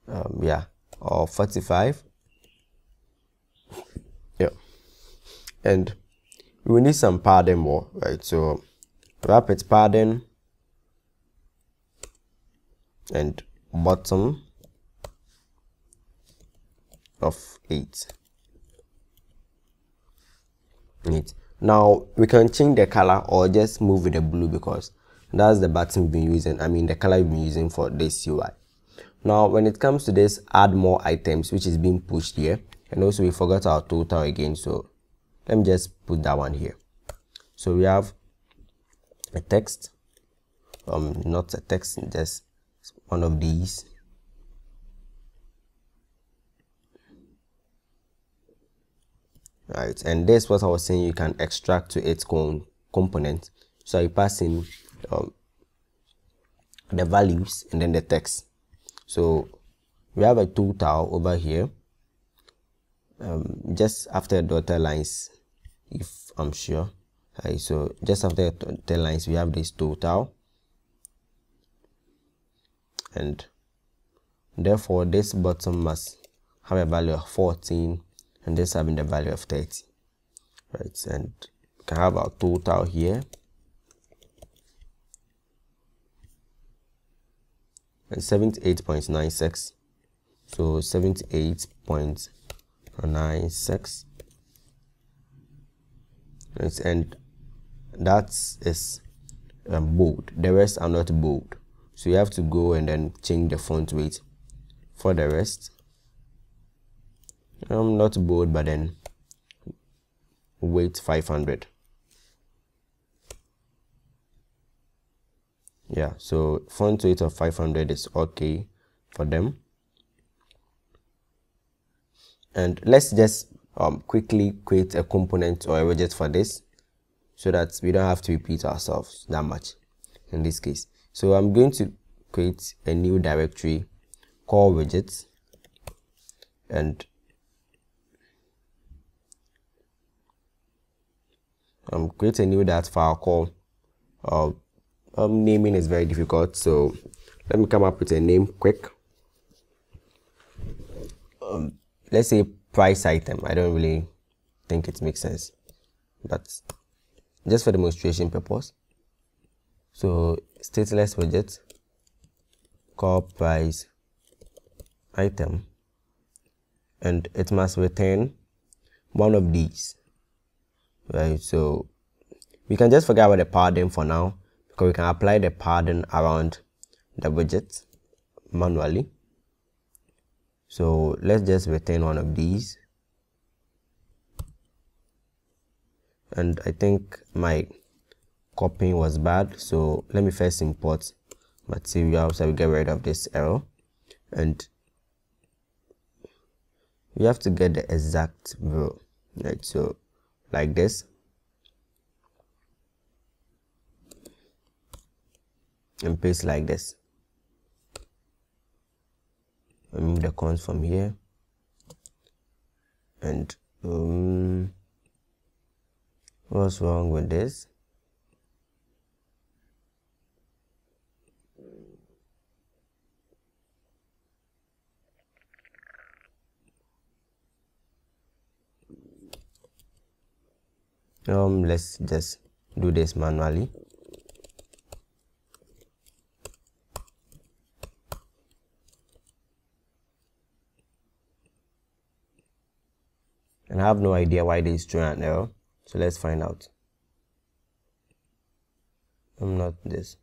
um, yeah or 45 yeah. And we need some padding more right? So wrap it padding and bottom of 8 8 now we can change the color or just move with the blue because that's the button we've been using. I mean the color we've been using for this ui. Now when it comes to this add more items which is being pushed here and also we forgot our total again so let me just put that one here. So we have a text. Um not a text just one of these right and this what i was saying you can extract to its own component. So you pass in um, the values and then the text. So we have a total over here. Um, just after the dotted lines if i'm sure. Right so just after the lines we have this total. And therefore this bottom must have a value of 14 and this having the value of 30 right? And we can have our total here. And 78.96 so 78.96 right and that is um, bold. The rest are not bold. So you have to go and then change the font weight for the rest I'm not bold but then weight 500 yeah so font weight of 500 is okay for them. And let's just um, quickly create a component or a widget for this so that we don't have to repeat ourselves that much in this case. So I'm going to create a new directory called widgets. And um, create a new dart file call uh, um, naming is very difficult so let me come up with a name quick. Um, let's say price item. I don't really think it makes sense. But just for demonstration purpose. So stateless widget call price item and it must return one of these right so we can just forget about the padding for now because we can apply the padding around the widget manually. So let's just return one of these. And I think my copying was bad so let me first import material so we get rid of this error. And we have to get the exact row right so like this. And paste like this. Remove the const from here. And um, what's wrong with this um let's just do this manually. And I have no idea why this is throwing an error so let's find out. I'm not this.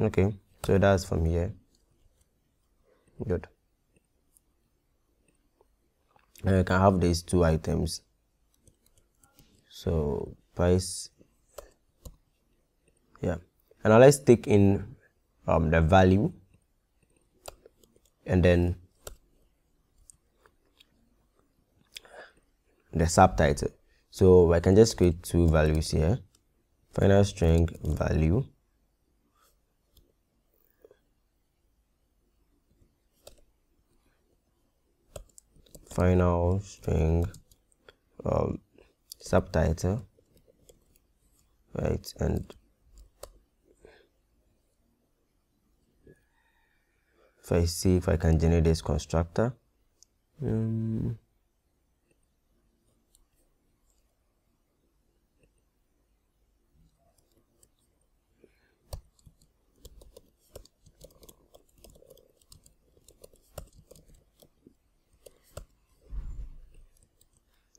Okay so that's from here. Good and I can have these two items. So price. Yeah. And now let's take in um, the value. And then the subtitle. So I can just create two values here. Final string value final string um, subtitle right and if I see if I can generate this constructor um,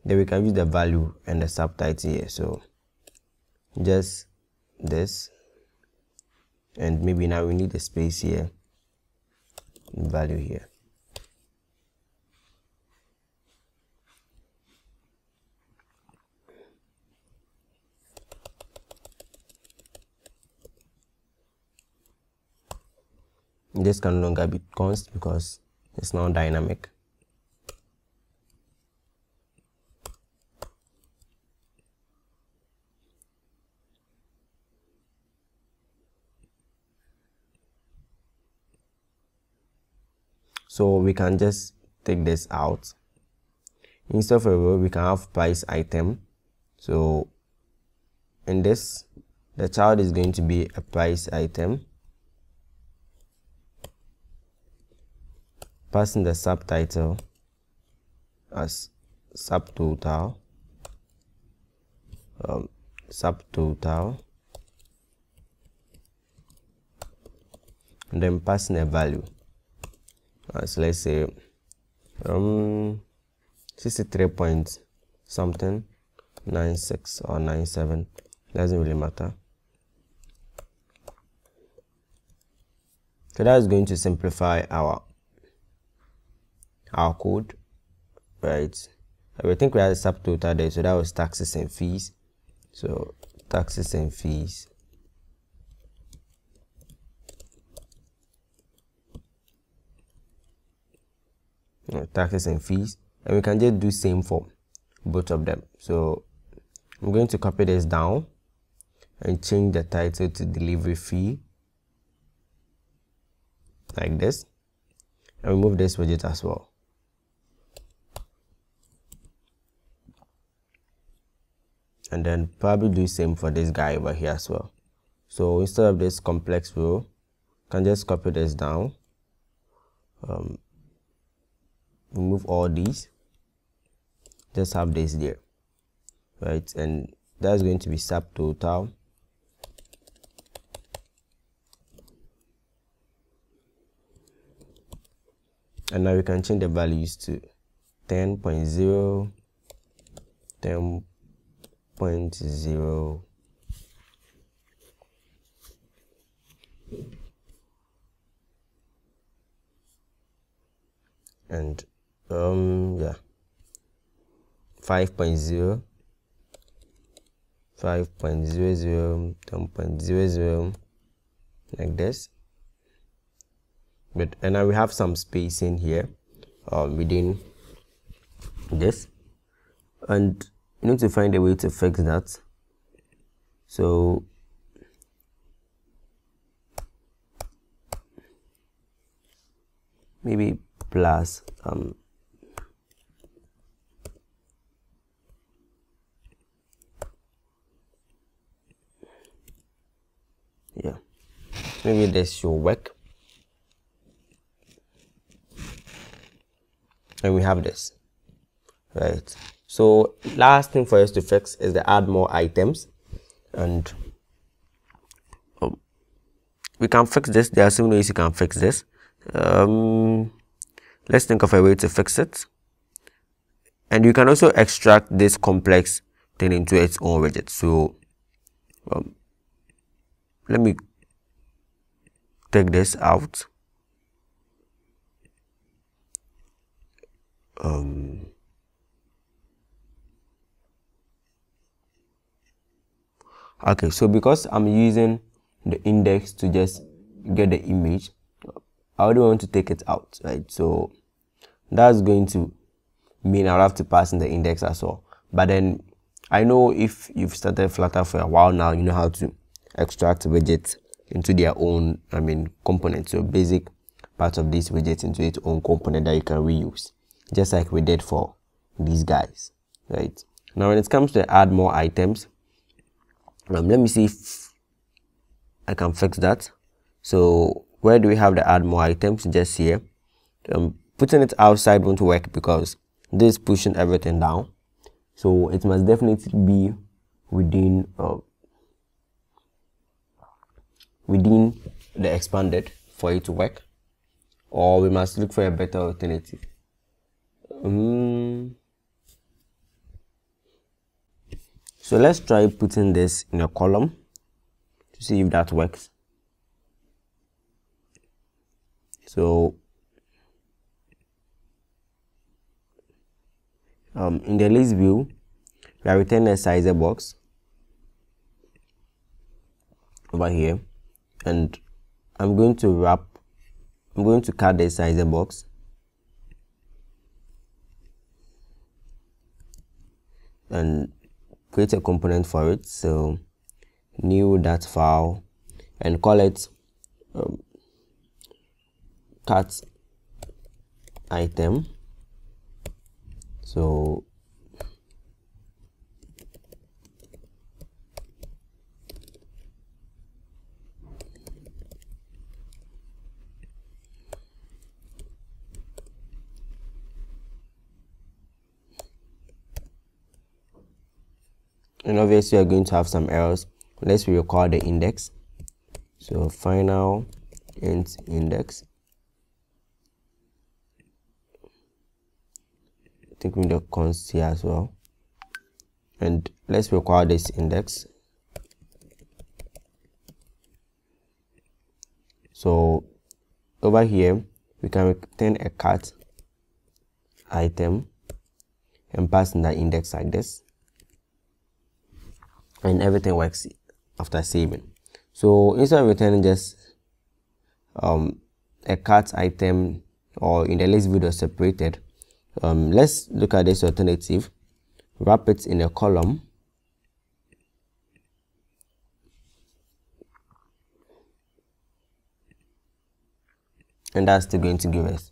then we can use the value and the subtitle here. So just this. And maybe now we need a space here. Value here. This can no longer be const because it's now dynamic so we can just take this out. Instead of a row we can have price item. So in this the child is going to be a price item. Passing the subtitle as subtotal. Um, subtotal. And then passing a value as let's say um 63 point something 96 or 97 doesn't really matter so that is going to simplify our our code, right? I think we had a subtotal there, so that was taxes and fees. So taxes and fees. Taxes and fees and we can just do same for both of them. So I'm going to copy this down and change the title to delivery fee like this and remove this widget as well. And then probably do same for this guy over here as well. So instead of this complex row can just copy this down. Um, remove all these. Just have this there right? And that's going to be subtotal and now we can change the values to 10.0 10 point zero. And um yeah. 5.0 5.00 10.00 like this. But and now we have some space in here um, within this. And you need to find a way to fix that. So maybe plus um yeah maybe this should work and we have this right so last thing for us to fix is to add more items and um, we can fix this. There are some ways you can fix this. Um, let's think of a way to fix it. And you can also extract this complex thing into its own widget. So um, let me take this out. Um, okay so because i'm using the index to just get the image i would want to take it out right so that's going to mean i'll have to pass in the index as well but then i know if you've started flutter for a while now you know how to extract widgets into their own i mean components. So basic part of this widget into its own component that you can reuse just like we did for these guys right? Now when it comes to add more items um, let me see if I can fix that. So where do we have the add more items? Just here. Um, putting it outside won't work because this is pushing everything down. So it must definitely be within uh, within the expanded for it to work or we must look for a better alternative? Um, so let's try putting this in a column to see if that works. So um, in the list view we are returning a sized box over here and I'm going to wrap I'm going to cut the sized box. And create a component for it. So new dart file and call it um, cart item. So and obviously you're going to have some errors. Let's recall the index. So final int index. We need a const here as well. And let's require this index. So over here we can return a cart item and pass in the index like this and everything works after saving. So instead of returning just um, a cart item or in the list view separated um, let's look at this alternative. Wrap it in a column. And that's still going to give us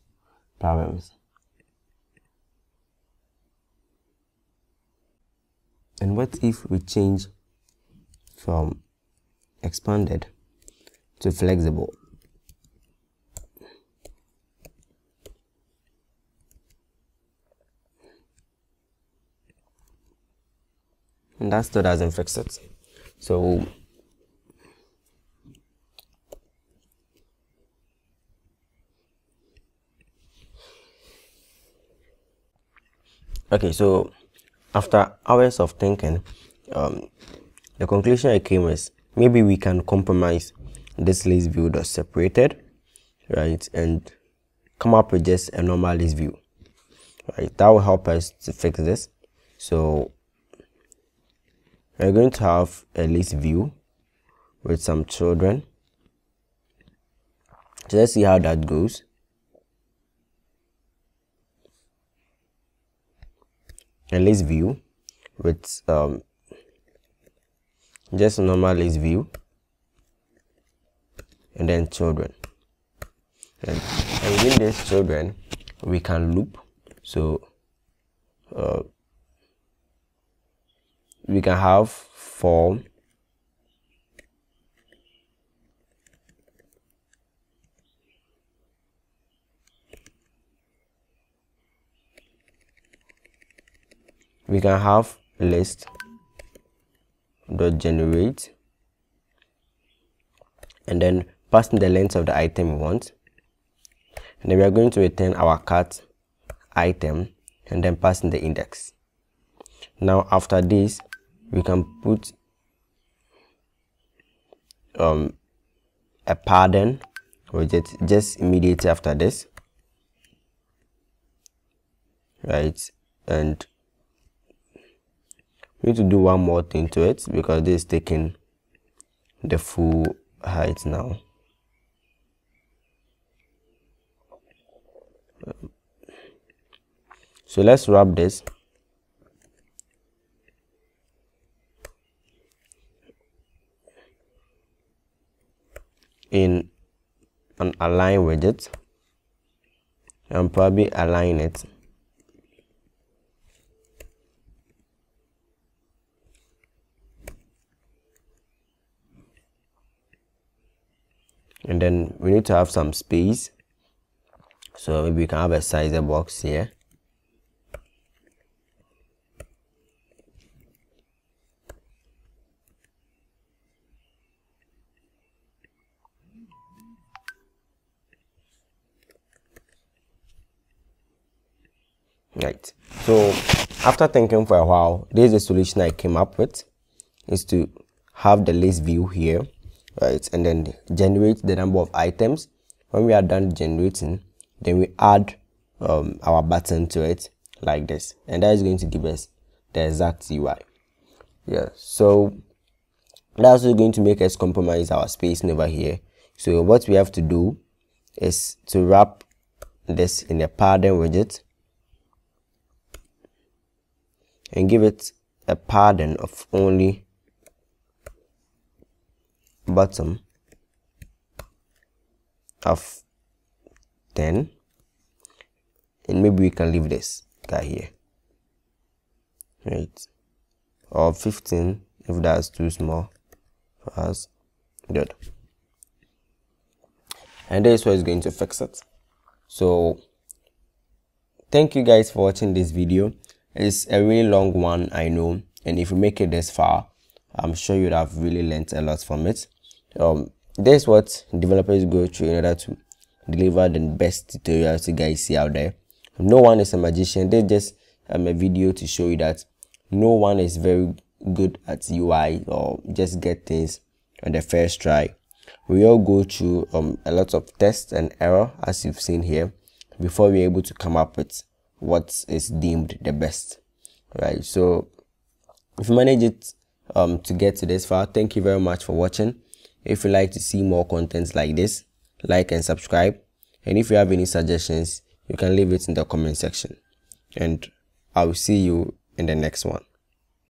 problems. And what if we change from expanded to flexible. And that still doesn't fix it. So okay so after hours of thinking um, the conclusion I came is maybe we can compromise this list view that's separated, right, and come up with just a normal list view, right? That will help us to fix this. So we're going to have a list view with some children. So let's see how that goes. A list view with um, just normal list view and then children. And, and within this children we can loop. So uh, we can have form. We can have list dot generate and then passing the length of the item we want and then we are going to return our cart item and then passing the index. Now after this we can put um, a pattern widget just immediately after this. Right? And we need to do one more thing to it because this is taking the full height now. Um, so let's wrap this. In an align widget and probably align it and then we need to have some space. So maybe we can have a sized box here. Right. So after thinking for a while this is the solution i came up with is to have the list view here right and then generate the number of items. When we are done generating then we add um, our button to it like this and that is going to give us the exact UI yeah so that's also going to make us compromise our spacing over here. So what we have to do is to wrap this in a padding widget and give it a padding of only bottom of 10 and maybe we can leave this guy here. Right? Or 15 if that's too small for us. Good. And this is going to fix it. So thank you guys for watching this video. It's a really long one i know. And if you make it this far i'm sure you'd have really learned a lot from it um this is what developers go through in order to deliver the best tutorials you guys see out there. No one is a magician. They just um, a video to show you that no one is very good at ui or just get things on the first try. We all go through um, a lot of tests and error as you've seen here before we're able to come up with what is deemed the best right? So if you manage it um, to get to this far thank you very much for watching if you like to see more contents like this like and subscribe. And if you have any suggestions you can leave it in the comment section. And i will see you in the next one